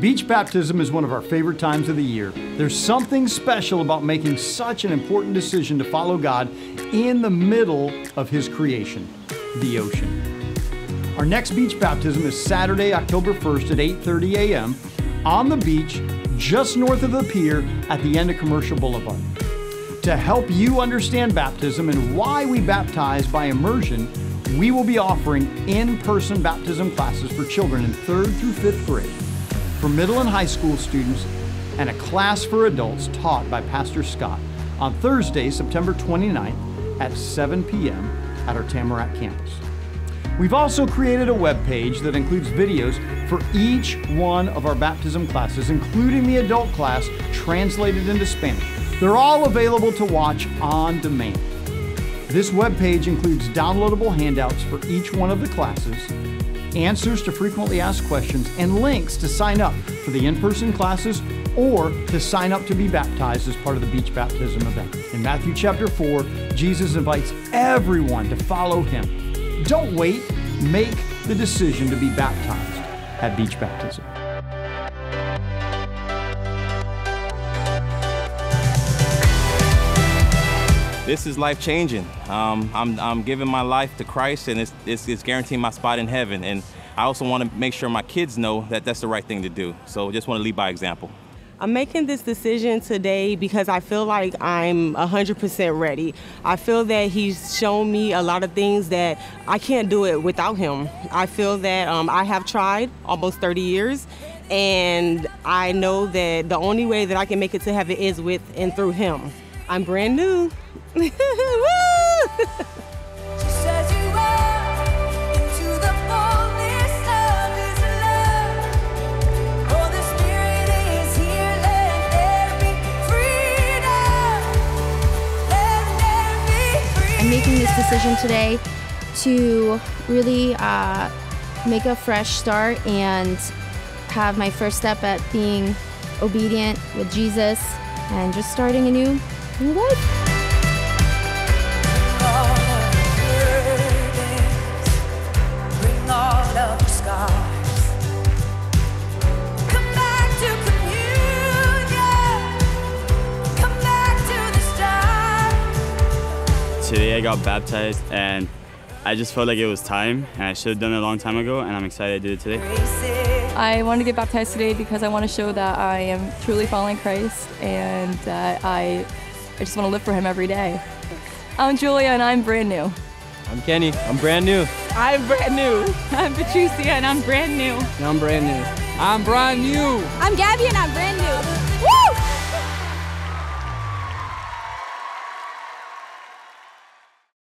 Beach baptism is one of our favorite times of the year. There's something special about making such an important decision to follow God in the middle of His creation, the ocean. Our next beach baptism is Saturday, October 1st at 8:30 a.m. on the beach just north of the pier at the end of Commercial Boulevard. To help you understand baptism and why we baptize by immersion, we will be offering in-person baptism classes for children in 3rd through 5th grade for middle and high school students and a class for adults taught by Pastor Scott on Thursday, September 29th at 7 p.m. at our Tamarac campus. We've also created a web page that includes videos for each one of our baptism classes, including the adult class translated into Spanish. They're all available to watch on demand. This web page includes downloadable handouts for each one of the classes answers to frequently asked questions, and links to sign up for the in person classes or to sign up to be baptized as part of the beach baptism event. In Matthew chapter 4, Jesus invites everyone to follow him. Don't wait, make the decision to be baptized at beach baptism. This is life changing. Um, I'm, I'm giving my life to Christ, and it's, it's, it's guaranteeing my spot in heaven. And I also want to make sure my kids know that that's the right thing to do. So just want to lead by example. I'm making this decision today because I feel like I'm 100% ready. I feel that he's shown me a lot of things that I can't do it without him. I feel that um, I have tried almost 30 years, and I know that the only way that I can make it to heaven is with and through him. I'm brand new. Making this decision today to really uh, make a fresh start and have my first step at being obedient with Jesus and just starting a new life. Today I got baptized and I just felt like it was time and I should have done it a long time ago and I'm excited to do it today. I want to get baptized today because I want to show that I am truly following Christ and that I, I just want to live for Him every day. I'm Julia and I'm brand new. I'm Kenny. I'm brand new. I'm brand new. I'm Patricia and I'm brand new. And I'm brand new. I'm brand new. I'm Gabby and I'm brand new.